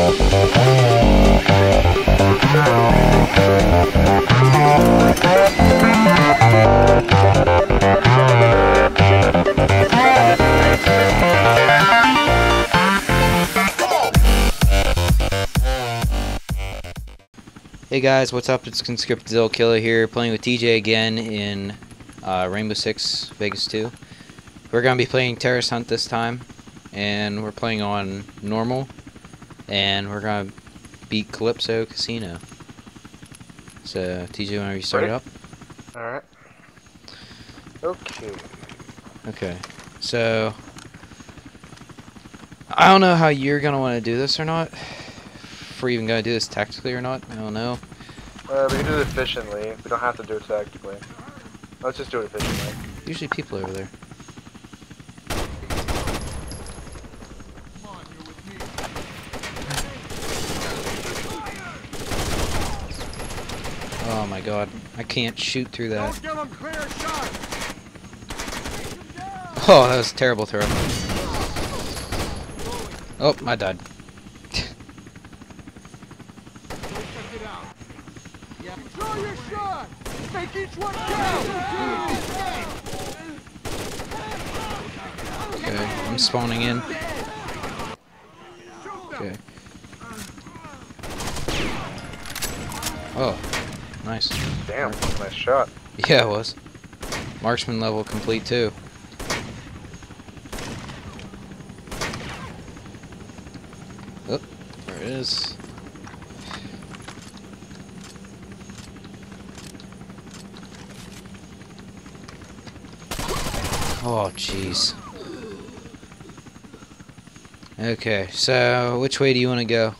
Hey guys, what's up? It's Conscript Killer here, playing with TJ again in uh, Rainbow Six Vegas 2. We're going to be playing Terrorist Hunt this time, and we're playing on normal, and we're going to beat Calypso Casino. So, TJ, whenever you start it up? Alright. Okay. Okay, so... I don't know how you're going to want to do this or not. If we're even going to do this tactically or not, I don't know. Uh, we can do it efficiently. We don't have to do it tactically. Let's just do it efficiently. Usually people over there. Oh my god, I can't shoot through that. Oh, that was a terrible throw. Oh, I died. Okay, I'm spawning in. Okay. Oh, nice. Damn, nice shot. Yeah, it was. Marksman level complete too. Oh, there it is. Oh, jeez. Okay, so which way do you want to go?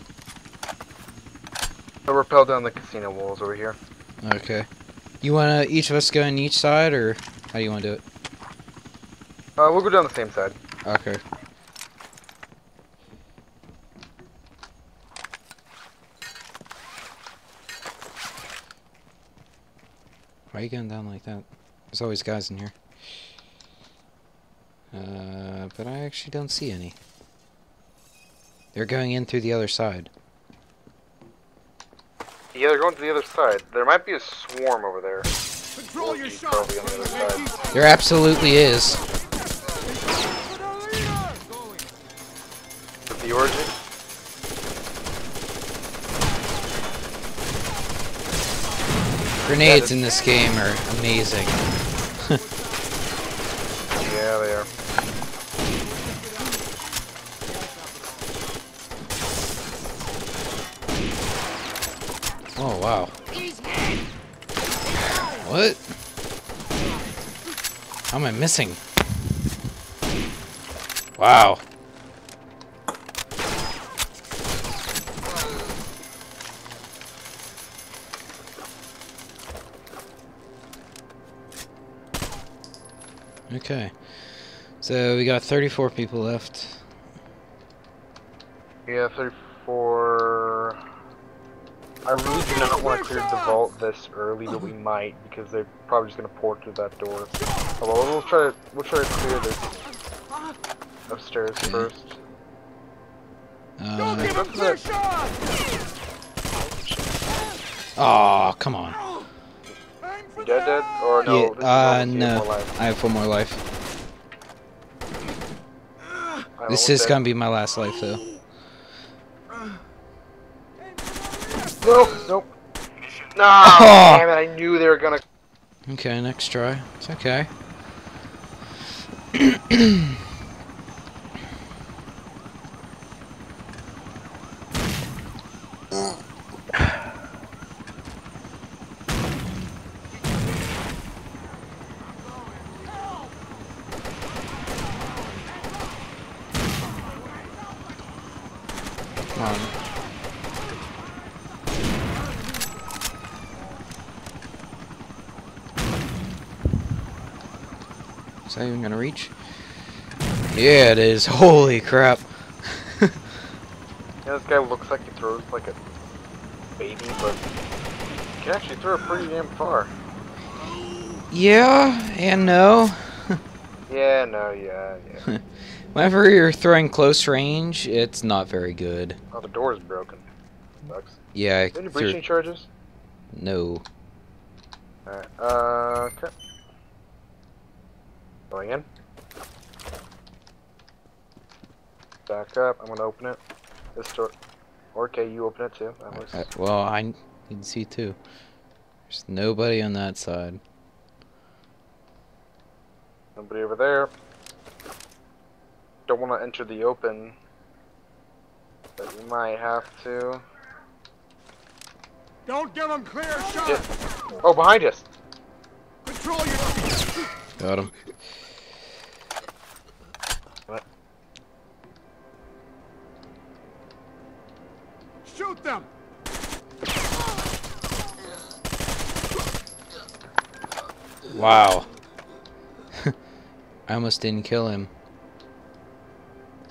I'll rappel down the casino walls over here. Okay. You want to each of us go on each side, or how do you want to do it? Uh, we'll go down the same side. Okay. Why are you going down like that? There's always guys in here. Uh, but I actually don't see any. They're going in through the other side. Yeah, they're going to the other side. There might be a swarm over there. Control your shot. probably on the other side. There absolutely is. With the orgy? Grenades in this game are amazing. Yeah, they are. Oh, wow. What? How am I missing? Wow. Okay. So we got 34 people left. Yeah, 34. I really do not want to clear the vault this early, but we might because they're probably just gonna pour through that door. Oh, well, we'll try to we'll try to clear this upstairs Okay. first. Uh, Give him clear shot. oh, come on. Aim You dead, dead? Or no? Yeah, uh, no. I have four more life. This is dead. gonna be my last life, though. No, nope. No, Oh. damn it! I knew they were gonna. Okay, next try. It's okay. Is that even gonna reach? Yeah, it is. Holy crap. Yeah, this guy looks like he throws like a baby, but he can actually throw pretty damn far. Yeah, and no. Yeah, no, yeah, yeah. Whenever you're throwing close range, it's not very good. Oh, the door is broken. Sucks. Yeah, I Any breaching charges? no. Alright, uh, okay. Going in. Back up, I'm gonna open it. This door. Okay, you open it too. That was... I- well, I can see too. There's nobody on that side. Nobody over there. Don't want to enter the open. But you might have to. Don't give him clear shot. Yeah. Oh, behind us! Control your. Got him. Shoot them. Wow. I almost didn't kill him.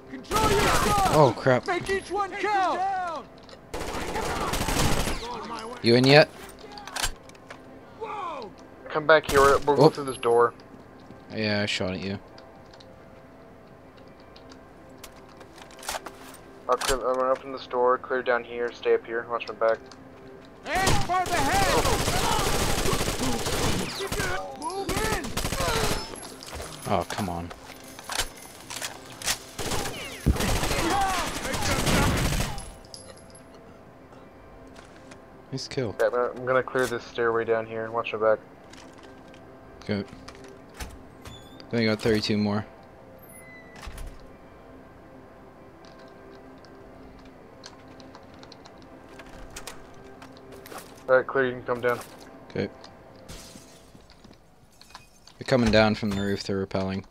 Control your. Oh crap. Make each one count. You in yet? Whoa. Come back here, we'll go Oh. through this door. Yeah, I shot at you. I'll clear, I'm gonna open this door, clear down here, stay up here, watch my back. Aim for the head. Move. Oh, come on. Nice kill. Okay, I'm, gonna, I'm gonna clear this stairway down here, and watch my back. Good. I think I got 32 more. Alright, clear, you can come down. Okay. They're coming down from the roof, they're repelling.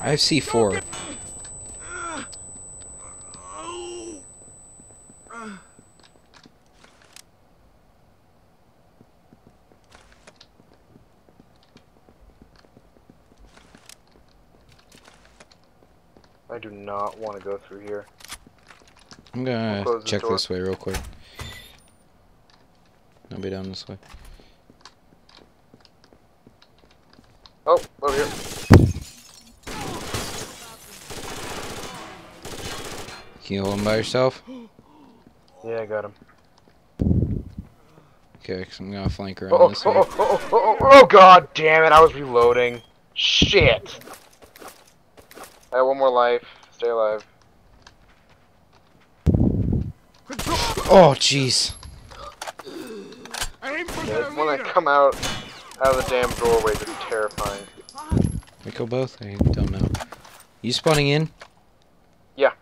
I have C4. I do not want to go through here. I'm gonna the check this way real quick. I'll be down this way. Oh, over here. Can you hold him by yourself? Yeah, I got him. Okay, because I'm gonna flank around Oh, this oh, way. oh, oh, oh, oh, oh, god damn it, I was reloading. Shit! I have one more life. Stay alive. Oh, jeez. Yeah, when I come out out of the damn doorway, it's terrifying. We kill both? I don't know. You spawning in? Yeah.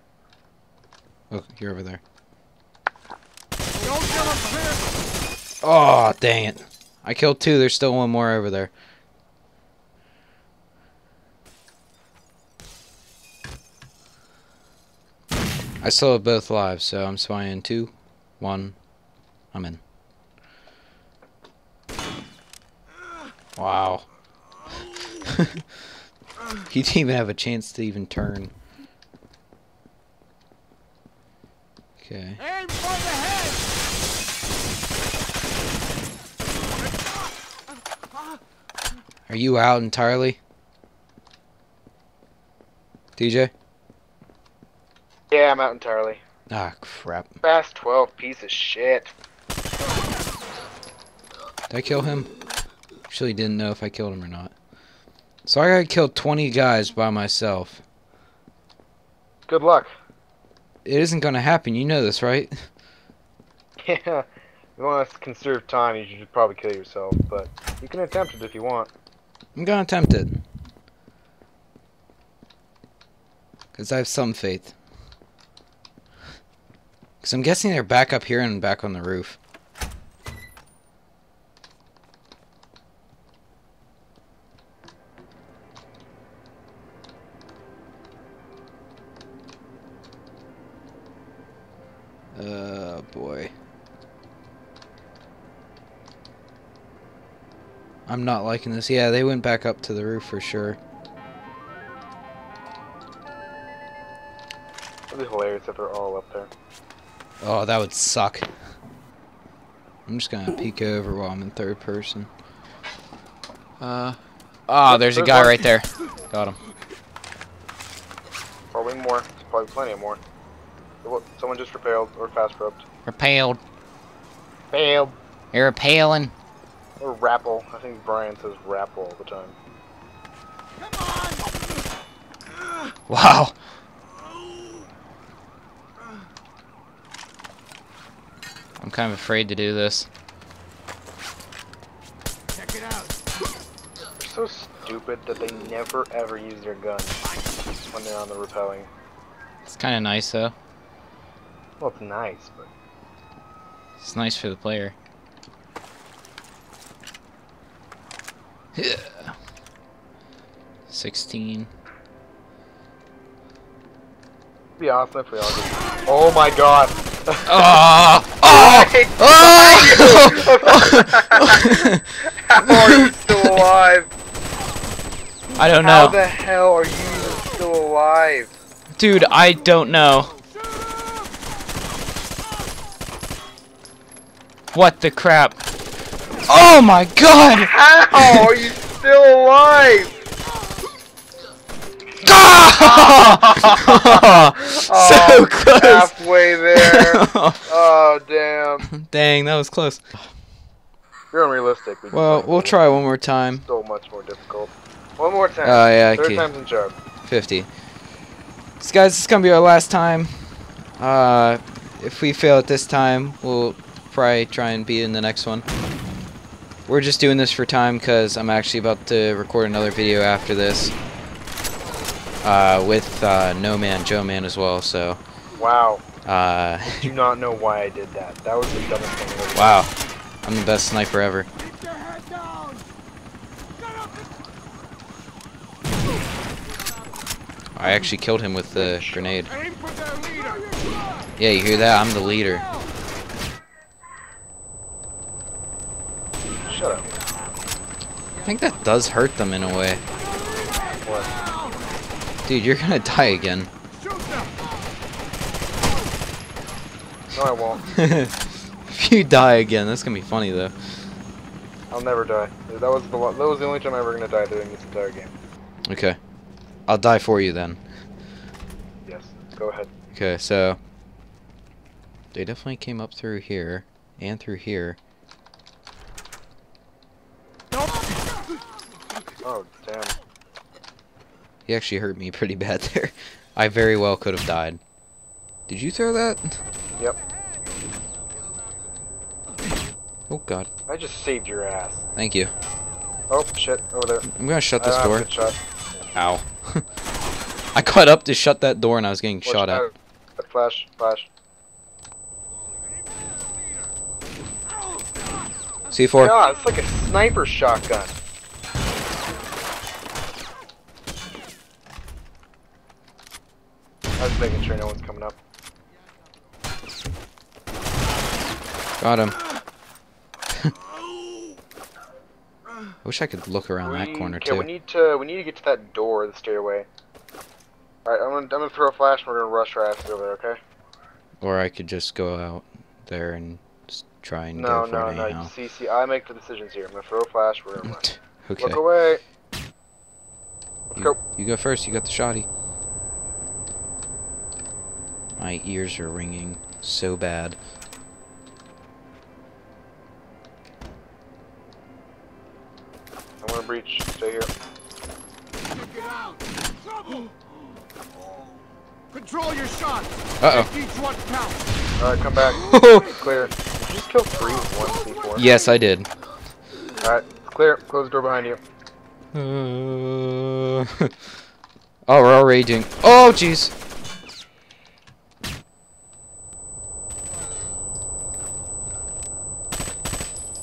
Oh, you're over there. Don't give. Oh, dang it. I killed two. There's still one more over there. I still have both lives, so I'm spawning in two, one. I'm in. Wow. he didn't even have a chance to even turn. Okay. Aim for the head. Are you out entirely? TJ? Yeah, I'm out entirely. Ah, crap. SPAS-12, piece of shit. Did I kill him? Actually didn't know if I killed him or not. So I got killed 20 guys by myself. Good luck. It isn't gonna happen, you know this, right? Yeah. You want to conserve time, you should probably kill yourself, but you can attempt it if you want. I'm gonna attempt it. Because I have some faith. Because I'm guessing they're back up here and back on the roof. Uh, boy. I'm not liking this. Yeah, they went back up to the roof for sure. It'd be hilarious if they're all up there. Oh, that would suck. I'm just gonna peek over while I'm in third person. Uh. Oh, there's a guy right there. Got him. Probably more. There's probably plenty of more. Someone just repelled or fast roped. Repaled. Failed. You're repaling. Or rapple. I think Brian says rapple all the time. Come on! Wow. I'm kind of afraid to do this. Check it out. They're so stupid that they never ever use their gun when they're on the repelling. It's kind of nice though. Well, it's nice, but It's nice for the player. Yeah. 16. it'd be awesome if we all just. Oh my god! Oh! Oh! oh! How are you still alive? I don't know. How the hell are you still alive? Dude, I don't know. What the crap? Oh my god! How are you still alive? Ah! so Oh, close! Halfway there. Oh damn. Dang, that was close. You're unrealistic. We Well, we'll try one more time. So much more difficult. One more time. Oh, yeah, Third okay. time's in charm. 50. So guys, this is gonna be our last time. Uh, if we fail at this time, we'll probably try and be in the next one. We're just doing this for time because I'm actually about to record another video after this. Uh, with uh, No Man, Joe Man as well. So, Wow. uh, Do not know why I did that. That was the dumbest thing ever. wow, I'm the best sniper ever. Keep your head down. Get up I actually killed him with the grenade. aim for their leader. Yeah, you hear that? I'm the leader. Shut up. I think that does hurt them in a way. What? Dude, you're gonna die again. No, I won't. if you die again, that's gonna be funny though. I'll never die. That was the that was the only time I'm ever gonna die during this entire game. Okay. I'll die for you then. Yes. Go ahead. Okay, so they definitely came up through here and through here. Oh damn. He actually hurt me pretty bad there. I very well could have died. Did you throw that? Yep. Oh god. I just saved your ass. Thank you. Oh shit. Over there. I'm gonna shut this I door. Ow. I caught up to shut that door and I was getting shot at. Flash. Flash. C4. God, it's like a sniper shotgun. Making sure no one's coming up. Got him. I wish I could look around that We- corner okay, too. we need to we need to get to that door, the stairway. Alright, I'm gonna I'm gonna throw a flash and we're gonna rush our asses over there, okay? Or I could just go out there and try and No, go for no, it no. anyhow. See, see, I make the decisions here. I'm gonna throw a flash, we're gonna run. okay. Look away. Let's You, go. you go first. You got the shotty. My ears are ringing so bad. I'm gonna breach. Stay here. Check it out. Trouble. Control your shots. Uh Make each one count. Alright, come back. oh. Clear. Did you just kill three with one C4? yes, I did. Alright, clear. Close the door behind you. Uh, oh, we're already doing. Oh, jeez.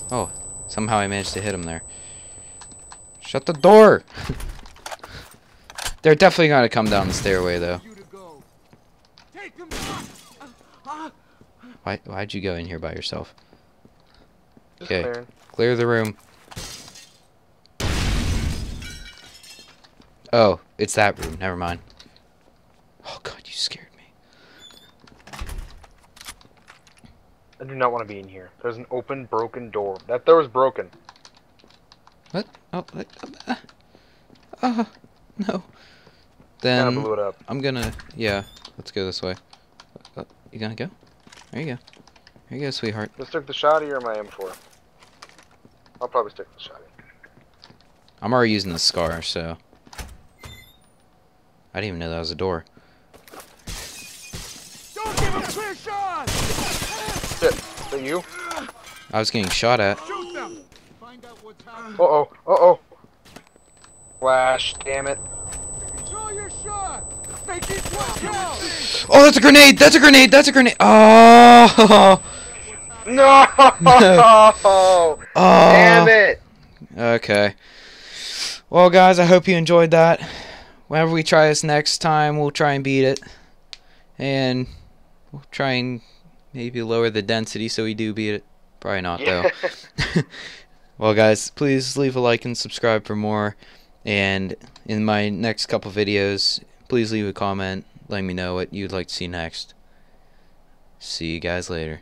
Oh, somehow I managed to hit him there. Shut the door. They're definitely gonna come down the stairway though. You to go. Take them. Why? Why'd you go in here by yourself? Okay. clearing. Clear the room. Oh, it's that room. Never mind. Oh god, you scared I do not want to be in here. There's an open, broken door. That door is broken. What? Oh, like, uh, uh, no. Kind Then of blew it up. I'm gonna, yeah, let's go this way. Uh, you gonna go? There you go. There you go, sweetheart. Let's take the shotty or my M4. I'll probably stick with the shotty. I'm already using the scar, so. I didn't even know that was a door. Don't give him a clear shot! Shit. That you? I was getting shot at. Shoot them! Find out what's happening. Uh oh. Uh oh. Flash. Damn it. Your shot! Make each! Oh, that's a grenade! That's a grenade! That's a grenade! Oh! No. Oh! Damn it. Okay. Well, guys, I hope you enjoyed that. Whenever we try this next time, we'll try and beat it. And we'll try and maybe lower the density so we do beat it. Probably not, Yeah. though. well, guys, please leave a like and subscribe for more. And in my next couple videos, please leave a comment letting me know what you'd like to see next. See you guys later.